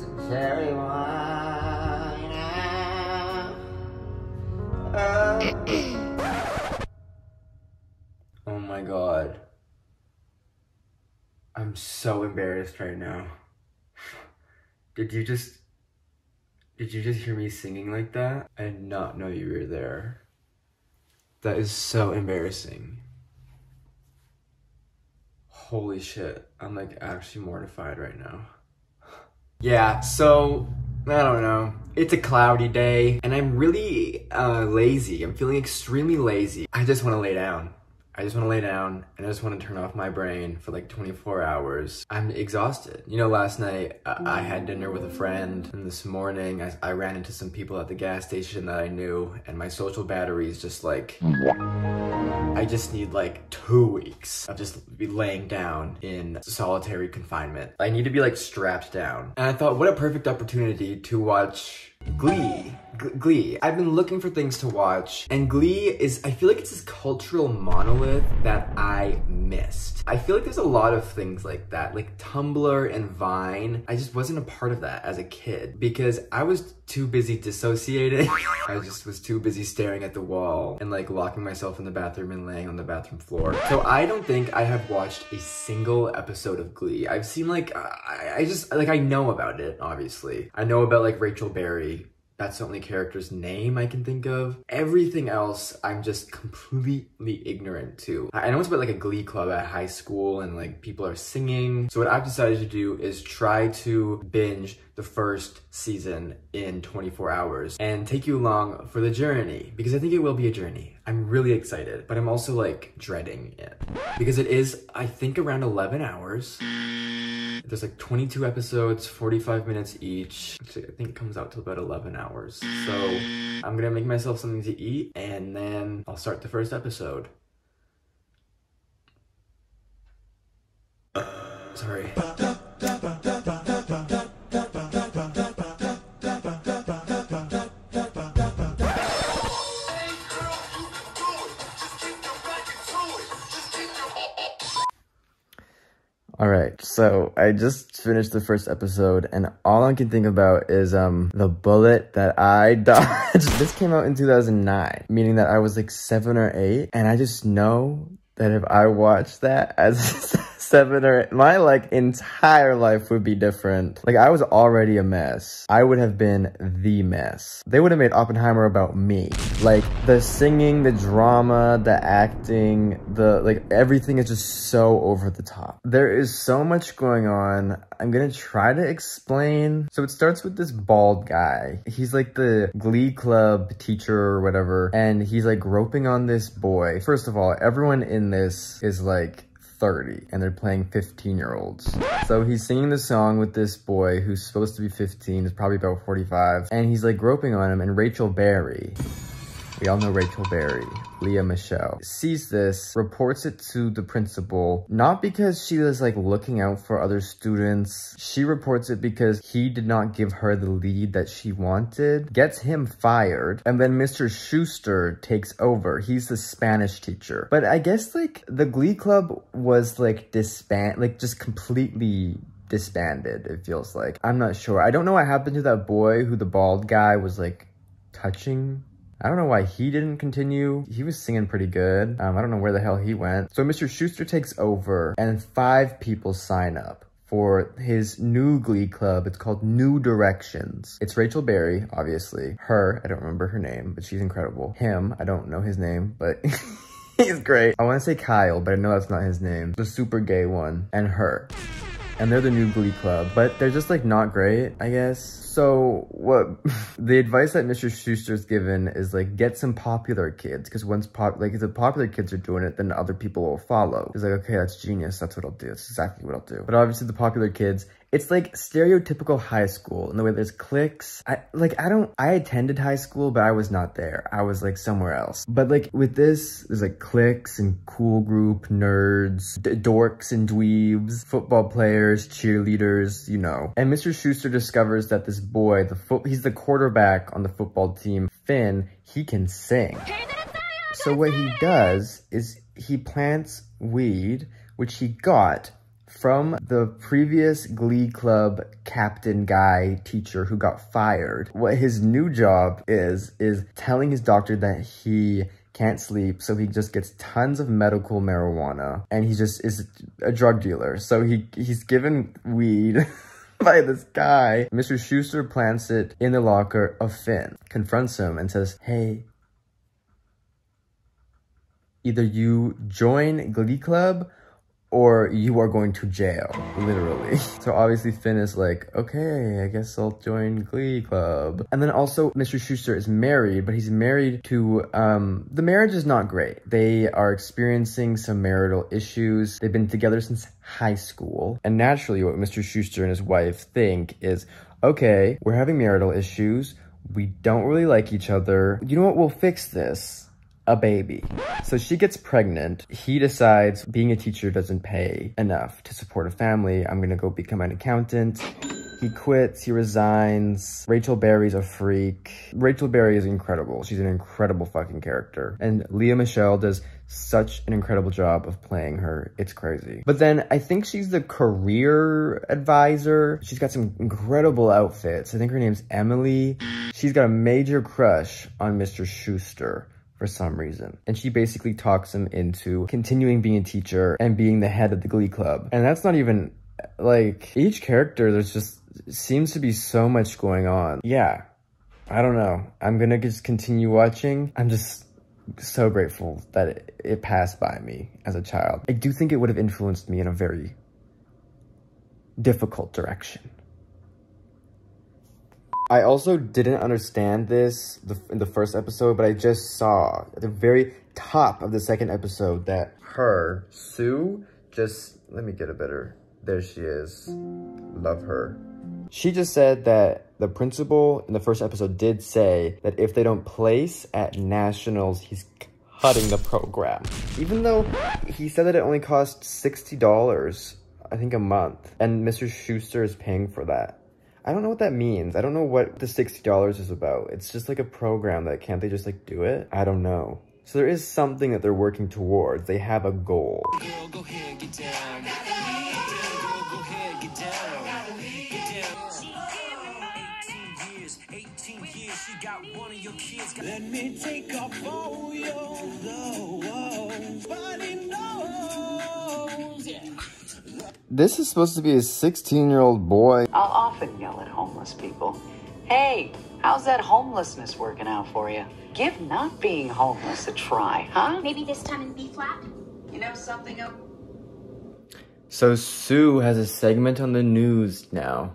some cherry. Oh. oh my god. I'm so embarrassed right now. Did you just did you just hear me singing like that? I did not know you were there. That is so embarrassing. Holy shit. I'm like actually mortified right now. Yeah, so I don't know. It's a cloudy day and I'm really uh, lazy. I'm feeling extremely lazy. I just want to lay down. I just want to lay down and I just want to turn off my brain for like 24 hours. I'm exhausted. You know, last night I, I had dinner with a friend and this morning I, I ran into some people at the gas station that I knew and my social battery is just like, I just need like two weeks of just be laying down in solitary confinement. I need to be like strapped down. And I thought, what a perfect opportunity to watch Glee. Glee. I've been looking for things to watch, and Glee is, I feel like it's this cultural monolith that I missed. I feel like there's a lot of things like that, like Tumblr and Vine. I just wasn't a part of that as a kid because I was too busy dissociating. I just was too busy staring at the wall and like locking myself in the bathroom and laying on the bathroom floor. So I don't think I have watched a single episode of Glee. I've seen like, I, I just, like I know about it, obviously. I know about like Rachel Berry that's the only character's name I can think of. Everything else, I'm just completely ignorant to. I know it's about like a glee club at high school and like people are singing. So what I've decided to do is try to binge the first season in 24 hours and take you along for the journey because I think it will be a journey. I'm really excited, but I'm also like dreading it because it is, I think around 11 hours. There's like 22 episodes, 45 minutes each. Actually, I think it comes out to about 11 hours. So I'm gonna make myself something to eat and then I'll start the first episode. Sorry. All right, so I just finished the first episode, and all I can think about is um the bullet that I dodged. this came out in 2009, meaning that I was like seven or eight, and I just know that if I watched that as seven or eight, my like entire life would be different. Like I was already a mess. I would have been the mess. They would have made Oppenheimer about me. Like the singing, the drama, the acting, the like everything is just so over the top. There is so much going on. I'm gonna try to explain. So it starts with this bald guy. He's like the glee club teacher or whatever. And he's like groping on this boy. First of all, everyone in this is like 30 and they're playing 15 year olds. So he's singing the song with this boy who's supposed to be 15, is probably about 45, and he's like groping on him and Rachel Berry, we all know Rachel Berry, Lea Michele, sees this, reports it to the principal, not because she was like looking out for other students. She reports it because he did not give her the lead that she wanted, gets him fired, and then Mr. Schuester takes over. He's the Spanish teacher. But I guess like the Glee Club was like disband, like just completely disbanded, it feels like. I'm not sure. I don't know what happened to that boy who the bald guy was like touching I don't know why he didn't continue. He was singing pretty good. Um, I don't know where the hell he went. So Mr. Schuester takes over and five people sign up for his new glee club. It's called New Directions. It's Rachel Berry, obviously. Her, I don't remember her name, but she's incredible. Him, I don't know his name, but he's great. I want to say Kyle, but I know that's not his name. The super gay one. And her. And they're the new glee club, but they're just like not great, I guess. So what the advice that Mr. Schuester's given is like get some popular kids because once pop like if the popular kids are doing it, then other people will follow. He's like, okay, that's genius. That's what I'll do. That's exactly what I'll do. But obviously the popular kids It's like stereotypical high school in the way there's cliques. I like I don't I attended high school, but I was not there. I was like somewhere else. But like with this, there's like cliques and cool group, nerds, dorks and dweebs, football players, cheerleaders, you know. And Mr. Schuester discovers that this boy, the he's the quarterback on the football team, Finn, he can sing. So what he does is he plants weed, which he got from the previous Glee Club captain guy teacher who got fired. What his new job is, is telling his doctor that he can't sleep, so he just gets tons of medical marijuana, and he just is a drug dealer. So he he's given weed by this guy. Mr. Schuester plants it in the locker of Finn, confronts him, and says, hey, either you join Glee Club or you are going to jail, literally. So obviously Finn is like, okay, I guess I'll join Glee Club. And then also Mr. Schuester is married, but he's married to, um, the marriage is not great. They are experiencing some marital issues. They've been together since high school. And naturally what Mr. Schuester and his wife think is, okay, we're having marital issues. We don't really like each other. You know what? We'll fix this a baby. So she gets pregnant. He decides being a teacher doesn't pay enough to support a family. I'm gonna go become an accountant. He quits, he resigns. Rachel Berry's a freak. Rachel Berry is incredible. She's an incredible fucking character. And Lea Michele does such an incredible job of playing her. It's crazy. But then I think she's the career advisor. She's got some incredible outfits. I think her name's Emily. She's got a major crush on Mr. Schuester for some reason. And she basically talks him into continuing being a teacher and being the head of the glee club. And that's not even like each character there's just seems to be so much going on. Yeah. I don't know. I'm gonna just continue watching. I'm just so grateful that it, it passed by me as a child. I do think it would have influenced me in a very difficult direction. I also didn't understand this in the first episode, but I just saw at the very top of the second episode that her, Sue, just, let me get a better, there she is. Love her. She just said that the principal in the first episode did say that if they don't place at nationals, he's cutting the program. Even though he said that it only cost $60, I think a month, and Mr. Schuester is paying for that. I don't know what that means. I don't know what the $60 is about. It's just like a program that can't they just like do it? I don't know. So there is something that they're working towards. They have a goal. Let me take This is supposed to be a 16 year old boy. I'll often yell at homeless people. Hey, how's that homelessness working out for you? Give not being homeless a try, huh? Maybe this time in B flat? You know something? So Sue has a segment on the news now.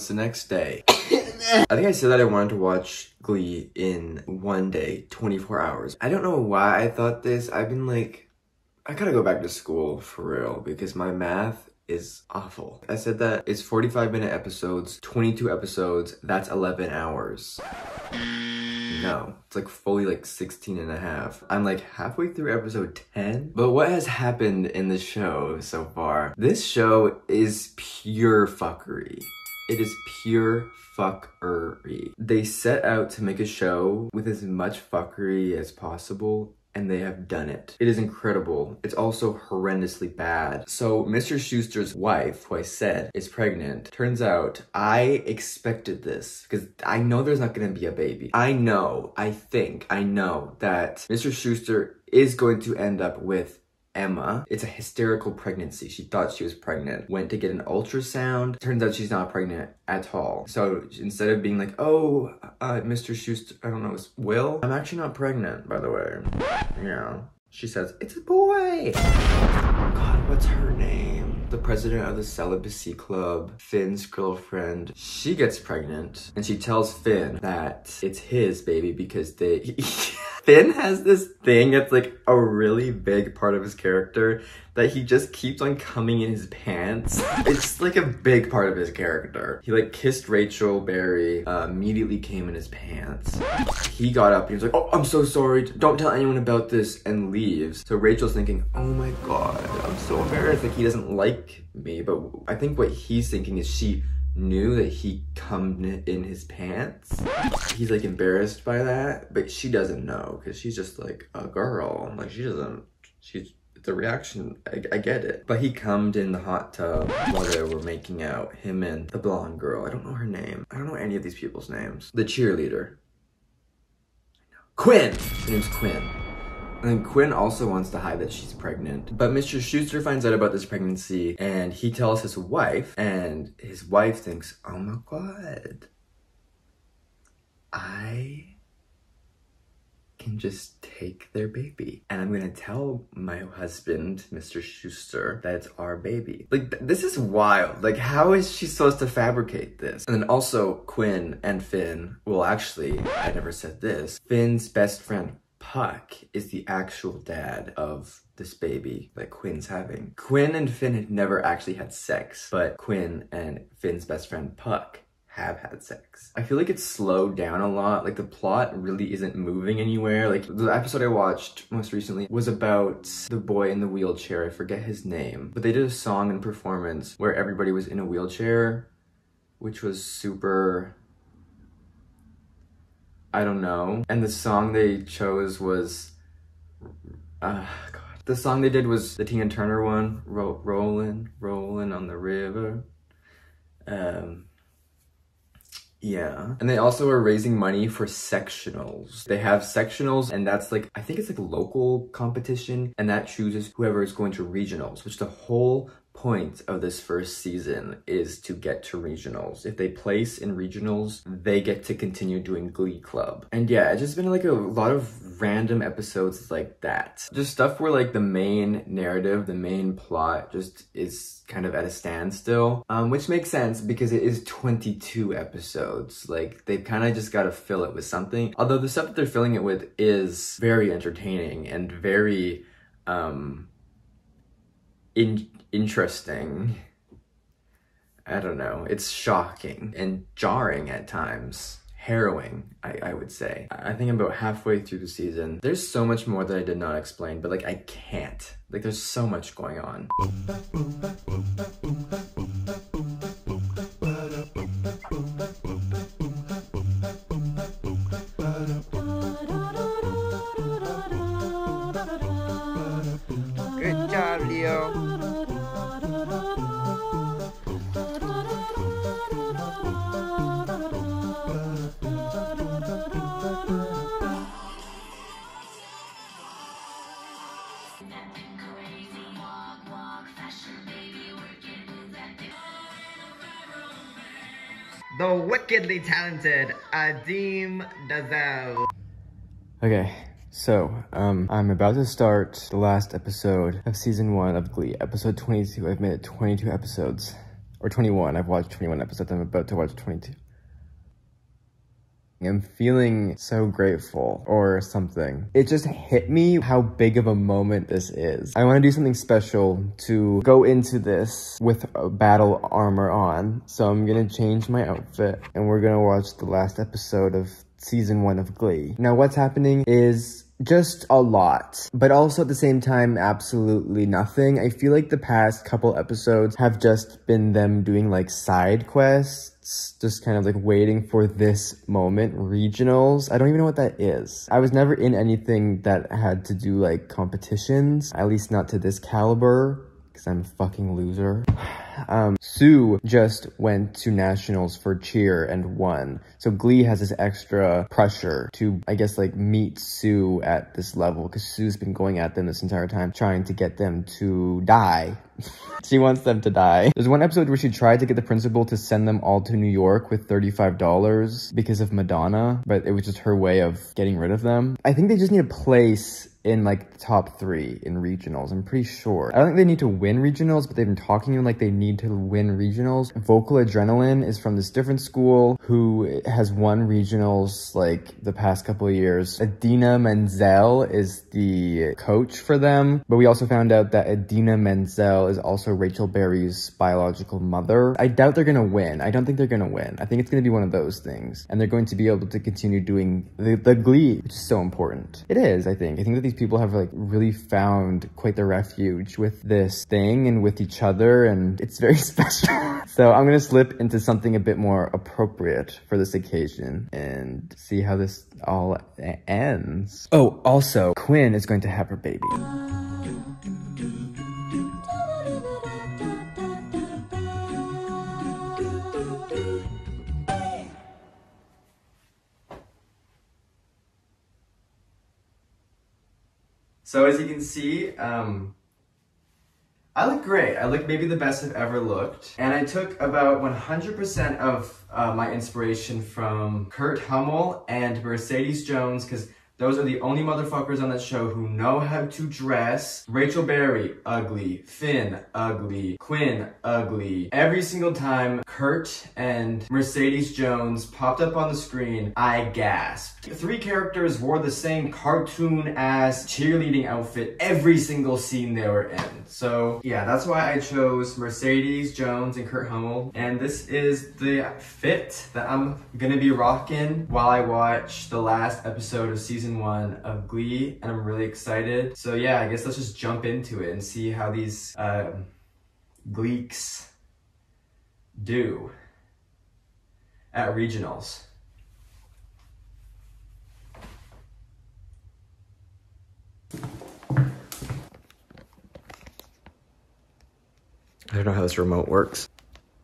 It's the next day. I think I said that I wanted to watch Glee in one day, 24 hours. I don't know why I thought this. I've been like, I gotta go back to school for real because my math is awful. I said that it's 45 minute episodes, 22 episodes, that's 11 hours. No, it's like fully like 16 and a half. I'm like halfway through episode 10. But what has happened in the show so far? This show is pure fuckery. It is pure fuckery. They set out to make a show with as much fuckery as possible and they have done it. It is incredible. It's also horrendously bad. So Mr. Schuester's wife, who I said is pregnant, turns out I expected this because I know there's not going to be a baby. I know, I think, I know that Mr. Schuester is going to end up with Emma. It's a hysterical pregnancy. She thought she was pregnant, went to get an ultrasound. Turns out she's not pregnant at all. So instead of being like, oh, uh, Mr. Schuester, I don't know, it's Will, I'm actually not pregnant, by the way. Yeah. She says, it's a boy. God, what's her name? The president of the celibacy club, Finn's girlfriend. She gets pregnant and she tells Finn that it's his baby because they... Finn has this thing that's like a really big part of his character that he just keeps on coming in his pants. It's like a big part of his character. He like kissed Rachel Berry, uh, immediately came in his pants. He got up and was like, oh, I'm so sorry. Don't tell anyone about this and leaves. So Rachel's thinking, oh my God, I'm so embarrassed. Like he doesn't like me. But I think what he's thinking is she knew that he come in his pants. He's like embarrassed by that, but she doesn't know because she's just like a girl. Like she doesn't, she's, it's a reaction. I, I, get it. But he cummed in the hot tub while they were making out. Him and the blonde girl. I don't know her name. I don't know any of these people's names. The cheerleader. Quinn! Her name's Quinn. And Quinn also wants to hide that she's pregnant. But Mr. Schuester finds out about this pregnancy and he tells his wife, and his wife thinks, oh my god, I can just take their baby. And I'm gonna tell my husband, Mr. Schuester, that it's our baby. Like, th this is wild. Like, how is she supposed to fabricate this? And then also, Quinn and Finn, well, actually, I never said this, Finn's best friend, Puck is the actual dad of this baby that Quinn's having. Quinn and Finn had never actually had sex, but Quinn and Finn's best friend Puck have had sex. I feel like it's slowed down a lot. Like the plot really isn't moving anywhere. Like the episode I watched most recently was about the boy in the wheelchair. I forget his name, but they did a song and performance where everybody was in a wheelchair, which was super I don't know. And the song they chose was, uh, God. The song they did was the Tina Turner one, Ro Rolling, Rolling on the River. Um, yeah. And they also are raising money for sectionals. They have sectionals and that's like, I think it's like local competition and that chooses whoever is going to regionals, which the whole point of this first season is to get to regionals. If they place in regionals, they get to continue doing Glee Club. And yeah, it's just been like a lot of random episodes like that. Just stuff where like the main narrative, the main plot just is kind of at a standstill, um, which makes sense because it is 22 episodes. Like they've kind of just got to fill it with something. Although the stuff that they're filling it with is very entertaining and very, um, in interesting. I don't know. It's shocking and jarring at times. Harrowing, I, I would say. I think I'm about halfway through the season. There's so much more that I did not explain, but like I can't. Like there's so much going on. Talented Adim Dazel. Okay, so um, I'm about to start the last episode of season one of Glee, episode 22. I've made it 22 episodes, or 21. I've watched 21 episodes. I'm about to watch 22. I'm feeling so grateful or something. It just hit me how big of a moment this is. I want to do something special to go into this with battle armor on. So I'm going to change my outfit and we're going to watch the last episode of season one of Glee. Now what's happening is just a lot, but also at the same time, absolutely nothing. I feel like the past couple episodes have just been them doing like side quests, just kind of like waiting for this moment. Regionals, I don't even know what that is. I was never in anything that had to do like competitions, at least not to this caliber, because I'm a fucking loser. um, Sue just went to nationals for cheer and won. So Glee has this extra pressure to, I guess, like meet Sue at this level because Sue's been going at them this entire time, trying to get them to die. she wants them to die. There's one episode where she tried to get the principal to send them all to New York with $35 because of Madonna, but it was just her way of getting rid of them. I think they just need a place in like the top three in regionals. I'm pretty sure. I don't think they need to win regionals, but they've been talking like they need to win regionals. Vocal Adrenaline is from this different school who has won regionals like the past couple of years. Idina Menzel is the coach for them, but we also found out that Idina Menzel is also Rachel Berry's biological mother. I doubt they're gonna win. I don't think they're gonna win. I think it's gonna be one of those things, and they're going to be able to continue doing the, the Glee, which is so important. It is, I think. I think that these people have like really found quite the refuge with this thing and with each other, and it's very special. so I'm gonna slip into something a bit more appropriate for this occasion and see how this all ends. Oh, also, Quinn is going to have her baby. So as you can see, um, I look great. I look maybe the best I've ever looked. And I took about 100% of uh, my inspiration from Kurt Hummel and Mercedes Jones because those are the only motherfuckers on that show who know how to dress. Rachel Berry, ugly. Finn, ugly. Quinn, ugly. Every single time Kurt and Mercedes Jones popped up on the screen, I gasped. Three characters wore the same cartoon-ass cheerleading outfit every single scene they were in. So yeah, that's why I chose Mercedes Jones and Kurt Hummel. And this is the fit that I'm gonna be rocking while I watch the last episode of season one of Glee, and I'm really excited. So yeah, I guess let's just jump into it and see how these uh, Gleeks do at regionals. I don't know how this remote works.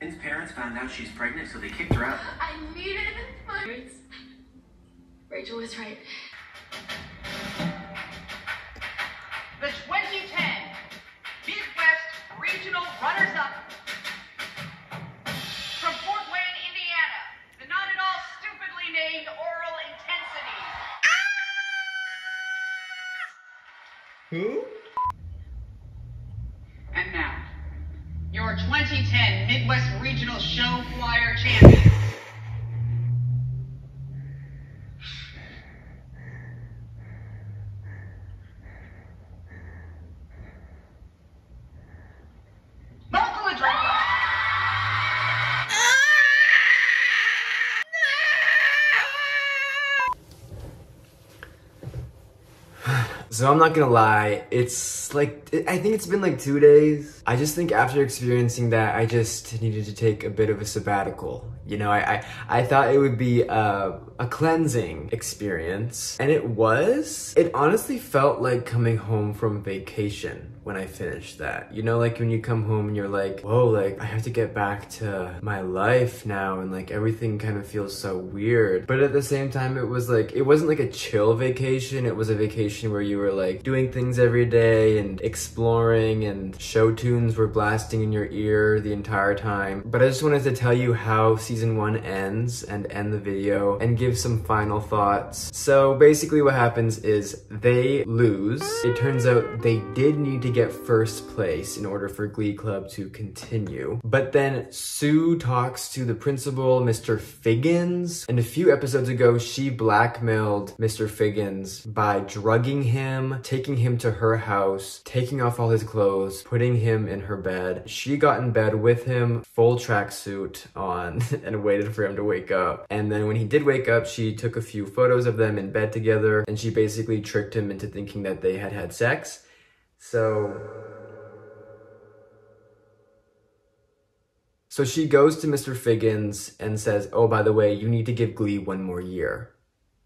Finn's parents found out she's pregnant, so they kicked her out. I needed my Rachel was right. The 2010 Midwest Regional Runners-Up from Fort Wayne, Indiana, the not at all stupidly named Aural Intensity. Ah! Who? And now, your 2010 Midwest Regional Show Choir champion. So I'm not gonna lie, it's like, I think it's been like two days. I just think after experiencing that, I just needed to take a bit of a sabbatical. You know, I, I, I thought it would be a, a cleansing experience, and it was. It honestly felt like coming home from vacation when I finished that. You know, like when you come home and you're like, whoa, like I have to get back to my life now and like everything kind of feels so weird. But at the same time, it was like, it wasn't like a chill vacation. It was a vacation where you were like doing things every day and exploring and show tunes were blasting in your ear the entire time. But I just wanted to tell you how season one ends and end the video and give some final thoughts. So basically what happens is they lose. It turns out they did need to get first place in order for Glee Club to continue. But then Sue talks to the principal, Mr. Figgins, and a few episodes ago, she blackmailed Mr. Figgins by drugging him, taking him to her house, taking off all his clothes, putting him in her bed. She got in bed with him, full tracksuit on, and waited for him to wake up. And then when he did wake up, she took a few photos of them in bed together, and she basically tricked him into thinking that they had had sex. So So she goes to Mr. Figgins and says, "Oh, by the way, you need to give Glee one more year."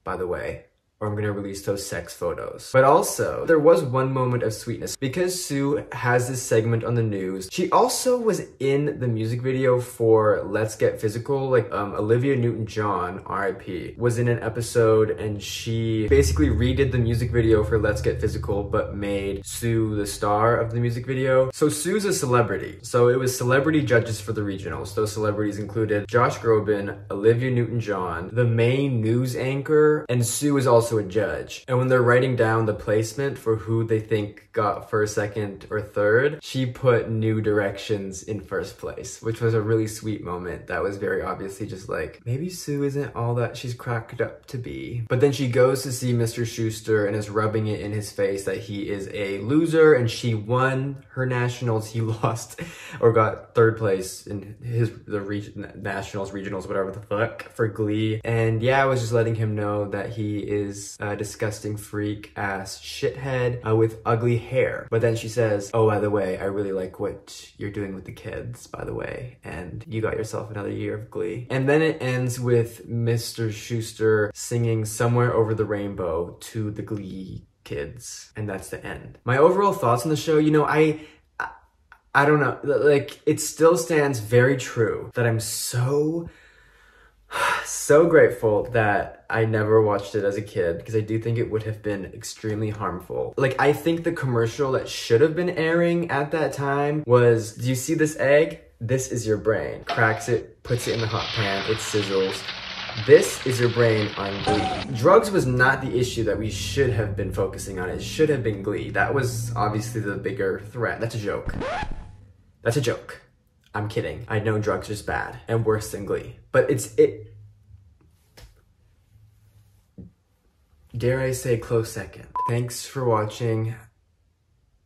By the way, or I'm gonna release those sex photos. But also, there was one moment of sweetness. Because Sue has this segment on the news, she also was in the music video for Let's Get Physical. Like, um, Olivia Newton-John, RIP, was in an episode and she basically redid the music video for Let's Get Physical, but made Sue the star of the music video. So Sue's a celebrity. So it was celebrity judges for the regionals. Those celebrities included Josh Groban, Olivia Newton-John, the main news anchor, and Sue is also also a judge. And when they're writing down the placement for who they think got first, second, or third, she put New Directions in first place, which was a really sweet moment. That was very obviously just like, maybe Sue isn't all that she's cracked up to be. But then she goes to see Mr. Schuester and is rubbing it in his face that he is a loser and she won her nationals. He lost or got third place in his the region nationals, regionals, whatever the fuck for Glee. And yeah, I was just letting him know that he is is a disgusting freak ass shithead uh, with ugly hair. But then she says, oh, by the way, I really like what you're doing with the kids, by the way, and you got yourself another year of glee. And then it ends with Mr. Schuester singing Somewhere Over the Rainbow to the glee kids. And that's the end. My overall thoughts on the show, you know, I I don't know, like it still stands very true that I'm so so grateful that I never watched it as a kid because I do think it would have been extremely harmful. Like, I think the commercial that should have been airing at that time was, do you see this egg? This is your brain. Cracks it, puts it in the hot pan, it sizzles. This is your brain on Glee. Drugs was not the issue that we should have been focusing on. It should have been Glee. That was obviously the bigger threat. That's a joke. That's a joke. I'm kidding. I know drugs is bad and worse than Glee, but it's it. Dare I say close second. Thanks for watching.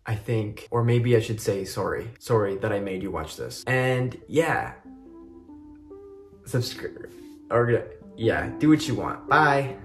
I think, or maybe I should say sorry. Sorry that I made you watch this. And yeah, subscribe, or yeah, do what you want. Bye.